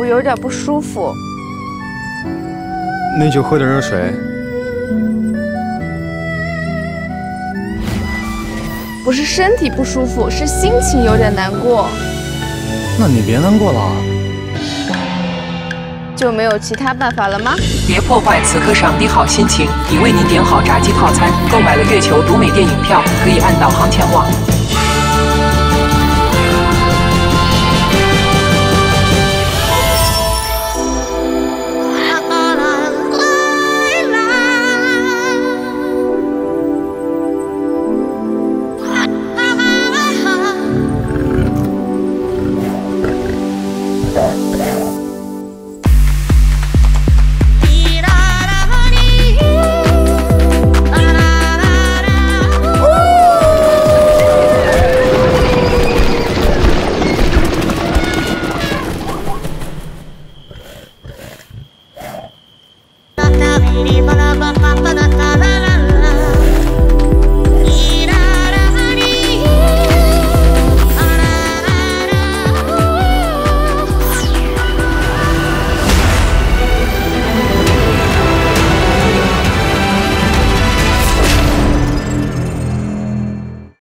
我有点不舒服，那就喝点热水。不是身体不舒服，是心情有点难过。那你别难过了。就没有其他办法了吗？别破坏此刻上帝好心情，已为您点好炸鸡套餐。购买了月球独美电影票，可以按导航前往。bakata